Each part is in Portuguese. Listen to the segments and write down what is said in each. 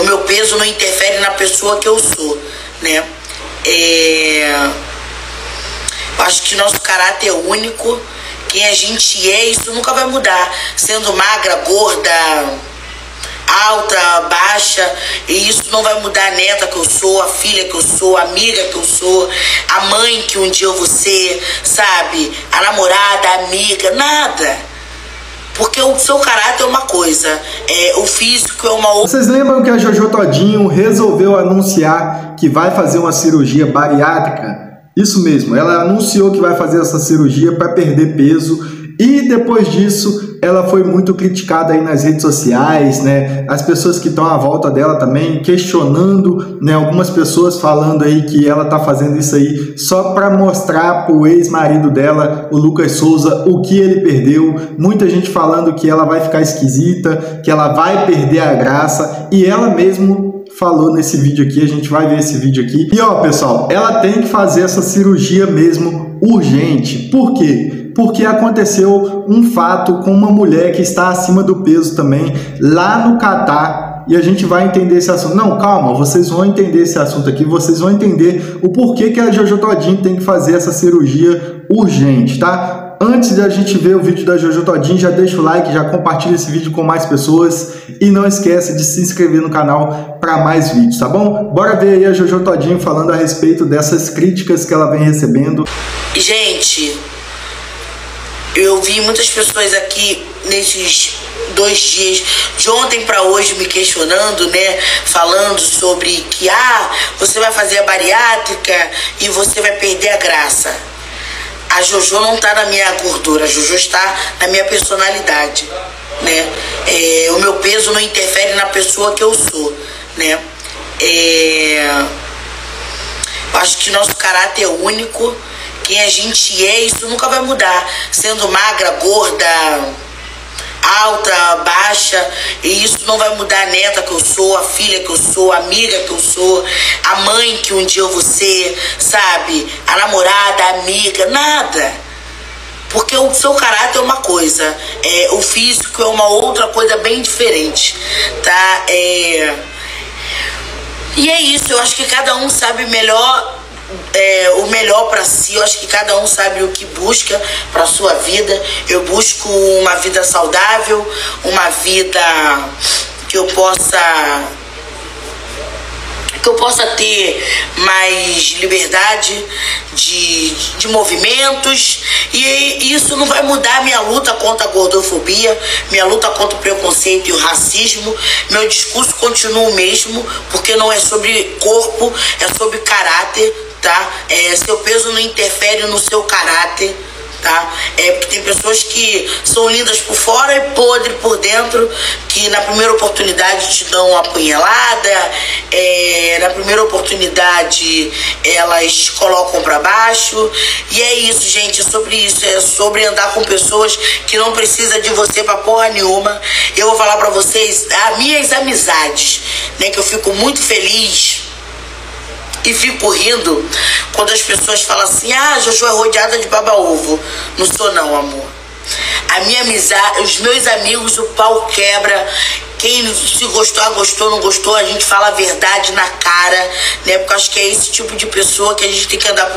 o meu peso não interfere na pessoa que eu sou, né? É, acho que nosso caráter é único, quem a gente é, isso nunca vai mudar. Sendo magra, gorda, alta, baixa, e isso não vai mudar a neta que eu sou, a filha que eu sou, a amiga que eu sou, a mãe que um dia eu vou ser, sabe? A namorada, a amiga, nada. Porque o seu caráter é uma coisa, é, o físico é uma outra. Vocês lembram que a Jojo Todinho resolveu anunciar que vai fazer uma cirurgia bariátrica? Isso mesmo, ela anunciou que vai fazer essa cirurgia para perder peso e depois disso, ela foi muito criticada aí nas redes sociais, né? As pessoas que estão à volta dela também questionando, né? Algumas pessoas falando aí que ela tá fazendo isso aí só para mostrar pro ex-marido dela, o Lucas Souza, o que ele perdeu. Muita gente falando que ela vai ficar esquisita, que ela vai perder a graça e ela mesmo falou nesse vídeo aqui, a gente vai ver esse vídeo aqui. E ó, pessoal, ela tem que fazer essa cirurgia mesmo urgente. Por quê? Porque aconteceu um fato com uma mulher que está acima do peso também lá no Catar e a gente vai entender esse assunto. Não, calma, vocês vão entender esse assunto aqui, vocês vão entender o porquê que a Jojo Todinho tem que fazer essa cirurgia urgente, tá? Antes da gente ver o vídeo da Jojo Todinho, já deixa o like, já compartilha esse vídeo com mais pessoas e não esquece de se inscrever no canal para mais vídeos, tá bom? Bora ver aí a Jojo Todinho falando a respeito dessas críticas que ela vem recebendo. Gente, eu vi muitas pessoas aqui nesses dois dias, de ontem para hoje, me questionando, né? Falando sobre que, ah, você vai fazer a bariátrica e você vai perder a graça. A Jojo não tá na minha gordura, a Jojo está na minha personalidade, né? É, o meu peso não interfere na pessoa que eu sou, né? É, acho que nosso caráter é único quem a gente é, isso nunca vai mudar. Sendo magra, gorda, alta, baixa, e isso não vai mudar a neta que eu sou, a filha que eu sou, a amiga que eu sou, a mãe que um dia eu vou ser, sabe? A namorada, a amiga, nada. Porque o seu caráter é uma coisa, é, o físico é uma outra coisa bem diferente, tá? É... E é isso, eu acho que cada um sabe melhor é, o melhor para si. Eu acho que cada um sabe o que busca para sua vida. Eu busco uma vida saudável, uma vida que eu possa que eu possa ter mais liberdade de, de movimentos e isso não vai mudar minha luta contra a gordofobia, minha luta contra o preconceito e o racismo. Meu discurso continua o mesmo, porque não é sobre corpo, é sobre caráter, tá? É, seu peso não interfere no seu caráter, tá? É porque tem pessoas que são lindas por fora e podre por dentro, que na primeira oportunidade te dão uma punhelada, é, na primeira oportunidade elas colocam para baixo. E é isso, gente, é sobre isso, é sobre andar com pessoas que não precisa de você para porra nenhuma. Eu vou falar para vocês as minhas amizades, né, que eu fico muito feliz e fico rindo quando as pessoas falam assim: ah, Jojo é rodeada de baba-ovo. Não sou, não, amor. A minha amizade, os meus amigos, o pau quebra. Quem se gostou, gostou, não gostou, a gente fala a verdade na cara, né? Porque acho que é esse tipo de pessoa que a gente tem que andar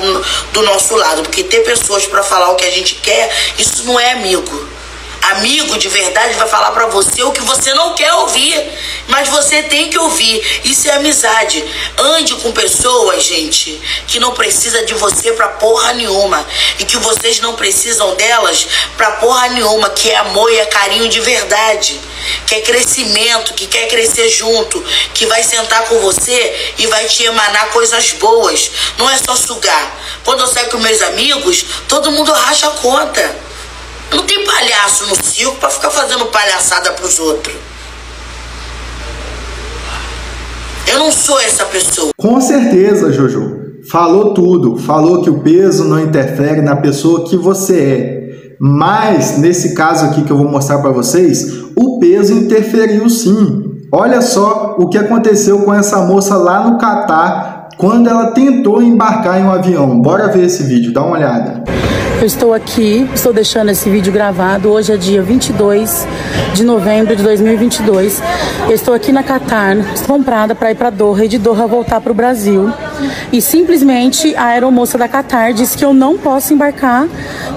do nosso lado. Porque ter pessoas para falar o que a gente quer, isso não é amigo. Amigo de verdade vai falar para você o que você não quer ouvir, mas você tem que ouvir. Isso é amizade. Ande com pessoas, gente, que não precisa de você pra porra nenhuma e que vocês não precisam delas pra porra nenhuma, que é amor e é carinho de verdade. Que é crescimento, que quer crescer junto, que vai sentar com você e vai te emanar coisas boas. Não é só sugar. Quando eu saio com meus amigos, todo mundo racha a conta. Não tem palhaço no circo para ficar fazendo palhaçada pros outros. Eu não sou essa pessoa. Com certeza, Jojo. Falou tudo. Falou que o peso não interfere na pessoa que você é. Mas, nesse caso aqui que eu vou mostrar para vocês, o peso interferiu sim. Olha só o que aconteceu com essa moça lá no Catar quando ela tentou embarcar em um avião. Bora ver esse vídeo, dá uma olhada. Eu estou aqui, estou deixando esse vídeo gravado. Hoje é dia 22 de novembro de 2022. Eu estou aqui na Qatar, comprada para ir para Doha e de Doha voltar para o Brasil. E simplesmente a aeromoça da Qatar disse que eu não posso embarcar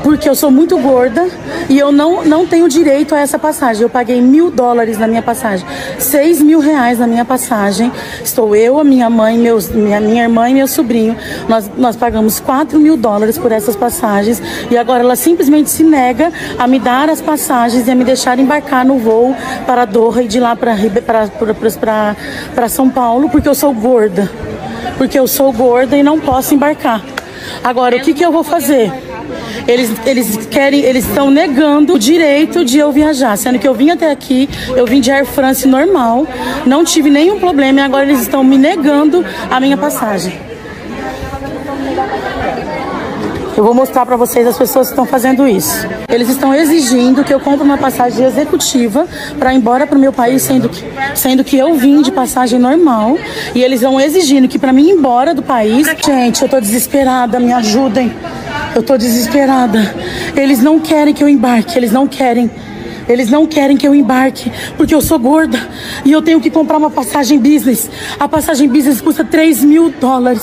porque eu sou muito gorda e eu não, não tenho direito a essa passagem. Eu paguei mil dólares na minha passagem, seis mil reais na minha passagem. Estou eu, a minha mãe, meus, minha, minha irmã e meu sobrinho. Nós, nós pagamos quatro mil dólares por essas passagens e agora ela simplesmente se nega a me dar as passagens e a me deixar embarcar no voo para Doha e de lá para São Paulo porque eu sou gorda. Porque eu sou gorda e não posso embarcar. Agora, o que, que eu vou fazer? Eles, eles querem, eles estão negando o direito de eu viajar, sendo que eu vim até aqui, eu vim de Air France normal, não tive nenhum problema e agora eles estão me negando a minha passagem. Eu vou mostrar para vocês as pessoas que estão fazendo isso. Eles estão exigindo que eu compre uma passagem executiva para ir embora para o meu país, sendo que, sendo que eu vim de passagem normal. E eles vão exigindo que para mim ir embora do país. Gente, eu tô desesperada, me ajudem. Eu tô desesperada. Eles não querem que eu embarque, eles não querem. Eles não querem que eu embarque porque eu sou gorda e eu tenho que comprar uma passagem business. A passagem business custa 3 mil dólares.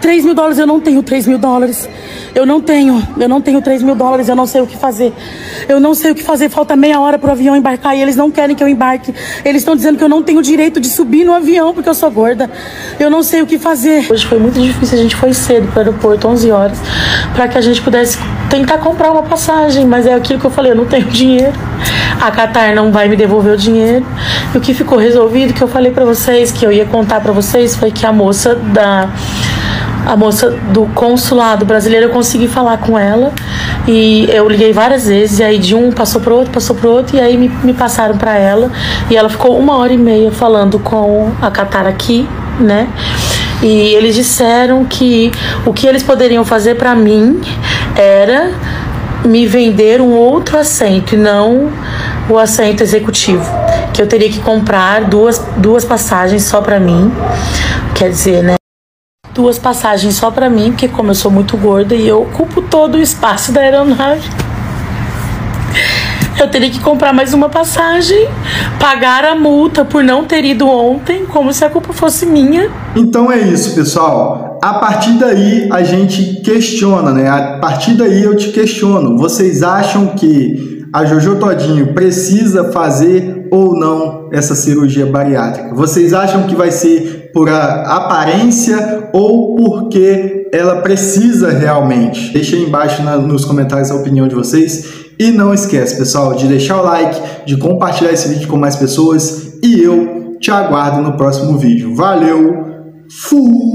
3 mil dólares eu não tenho 3 mil dólares. Eu não tenho, eu não tenho 3 mil dólares, eu não sei o que fazer. Eu não sei o que fazer, falta meia hora pro avião embarcar e eles não querem que eu embarque. Eles estão dizendo que eu não tenho direito de subir no avião porque eu sou gorda. Eu não sei o que fazer. Hoje foi muito difícil, a gente foi cedo para o aeroporto, 11 horas, para que a gente pudesse tentar comprar uma passagem, mas é aquilo que eu falei, eu não tenho dinheiro. A Qatar não vai me devolver o dinheiro. E o que ficou resolvido, que eu falei para vocês, que eu ia contar para vocês, foi que a moça da a moça do consulado brasileiro, eu consegui falar com ela e eu liguei várias vezes, e aí de um passou pro outro, passou pro outro, e aí me, me passaram para ela, e ela ficou uma hora e meia falando com a Qatar aqui, né? E eles disseram que o que eles poderiam fazer para mim era me vender um outro assento e não o assento executivo, que eu teria que comprar duas, duas passagens só para mim, quer dizer, né? duas passagens só para mim, porque como eu sou muito gorda e eu ocupo todo o espaço da aeronave, eu teria que comprar mais uma passagem, pagar a multa por não ter ido ontem, como se a culpa fosse minha. Então é isso, pessoal. A partir daí a gente questiona, né? A partir daí eu te questiono. Vocês acham que a Jojo Todinho precisa fazer ou não essa cirurgia bariátrica? Vocês acham que vai ser por aparência ou porque ela precisa realmente? Deixa aí embaixo na, nos comentários a opinião de vocês. E não esquece, pessoal, de deixar o like, de compartilhar esse vídeo com mais pessoas. E eu te aguardo no próximo vídeo. Valeu! Fui!